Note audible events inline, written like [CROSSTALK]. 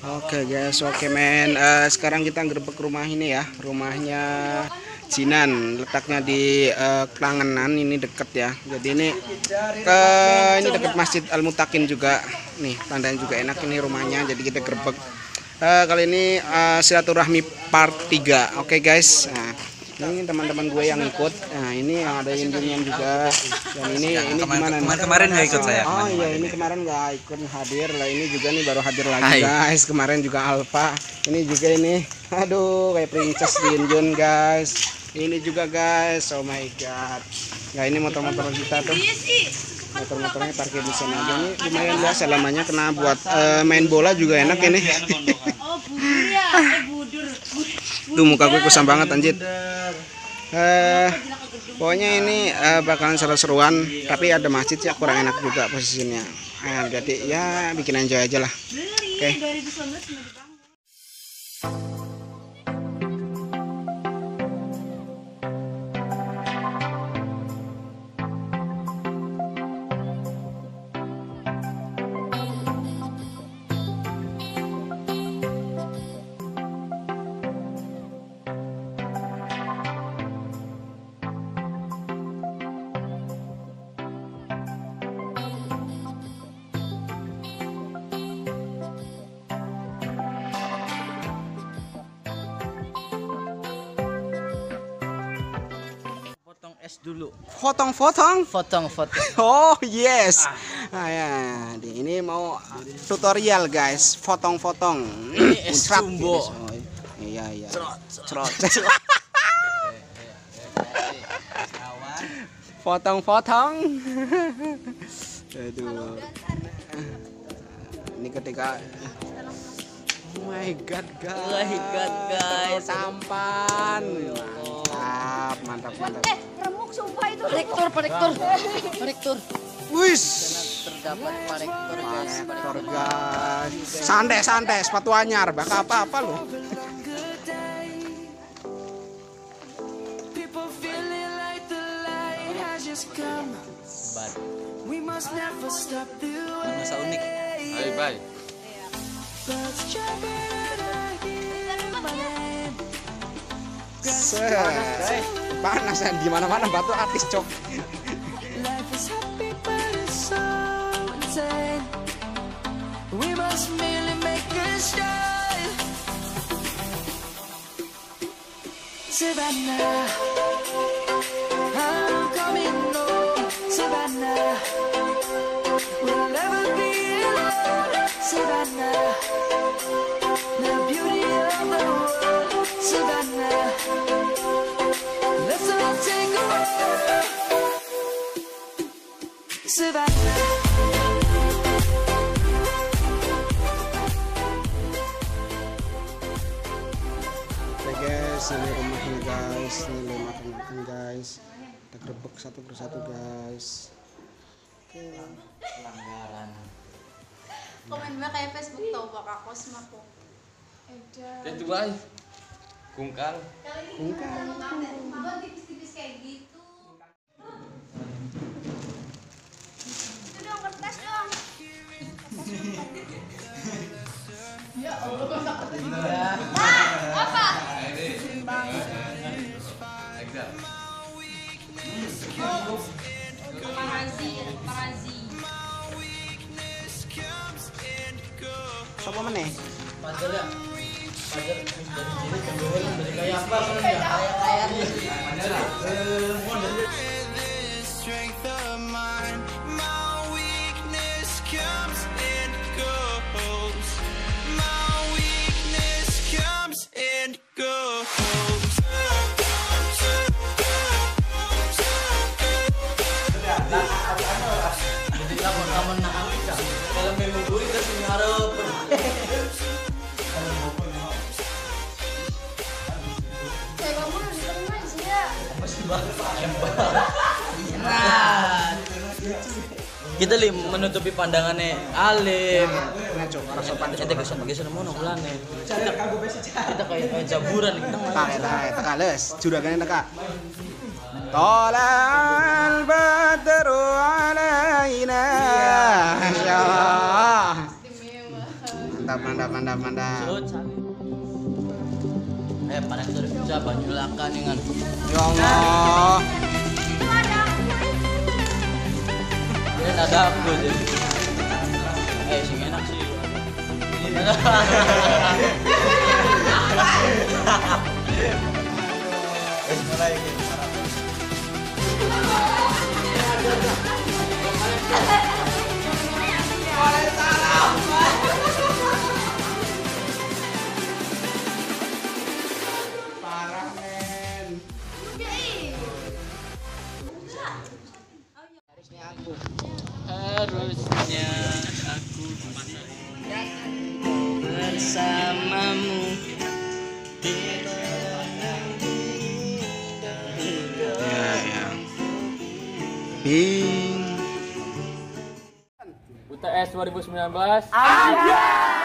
Oke guys, oke men. Eh, sekarang kita gerbek rumah ini ya, rumahnya Jinan. Letaknya di uh, Klangenan, ini deket ya. Jadi ini ke ini deket Masjid Al Mutakin juga. Nih tandanya juga enak ini rumahnya. Jadi kita gerbek. Eh, kali ini eh, silaturahmi part 3. Oke guys. Nah, ini teman-teman gue yang ikut. Nah, ini yang ada Yunjungan juga. Dan ini ini kemarin- gimana? nih? kemarin nggak ikut saya, Oh kemarin- iya, ini kemarin nggak ikut hadir. Lah ini juga nih baru hadir lagi Hai. guys. Kemarin juga Alfa. Ini juga ini. Aduh, kayak princess Yunjun guys. Ini juga guys. Oh my god. Nah, ini motor-motor kita tuh. Motor-motornya parkir di sana aja. Ini lumayan biasa lamanya kena buat eh, main bola juga enak ini. Oh budur ya, eh budur. Tuh muka gue kusam banget anjir. Eh, pokoknya ini eh, bakalan seru-seruan, tapi ada masjid ya kurang enak juga posisinya. Nah, jadi ya bikin enjoy aja lah. Beli 2019 dulu. Potong-potong. Potong foto. [LAUGHS] Oh yes. Nah, ya, di- ini mau tutorial guys, potong-potong. Ini es Muncrat jumbo. gitu. Oh, iya iya. Cerot. [LAUGHS] Potong-potong. [LAUGHS] Aduh. Ini ketika Oh my god guys. Oh my God, guys. Tampan. Mantap, mantap, mantap. Eh, remuk sumpah itu. Parektor, parektor. [LAUGHS] Parektor. Wis. Terdapat parektor guys. Parektor guys. Santai santai sepatu anyar bak apa apa lo. People feeling like the light has just come. Bad. We must never stop the way. Masa unik. Bye bye. Set. Panas di mana-mana batu artis cok. Life Savannah, the beauty of the world. Savannah, let's all take a walk. Savannah. Oke guys, ini rumahnya guys, ini guys. Kita satu persatu guys. Komen gue kayak Facebook tau bakal kosma kok. Itu bye. Kungkang. Gue tipis-tipis kayak gitu. Itu dong kertas dong. Paparazi, paparazi. Siapa meneh? Padahal ya. Padahal dari sini kendor dari kayak apa kan ya? Kayak kayak strength Nah. Kita li menutupi pandangannya alim. Nah, cok, orang sopan cok. Kita geser geser mana bulane. Kita kita kayak kayak jaburan kita Tak, tak, tak kales. Juragannya tak. طلع البدر علينا يا mantap mantap mantap mantap Eh, pada kerja baju laka nih kan. ya Allah Dia ada aku jadi. Eh, sing enak sih. [LAUGHS] UTS 2019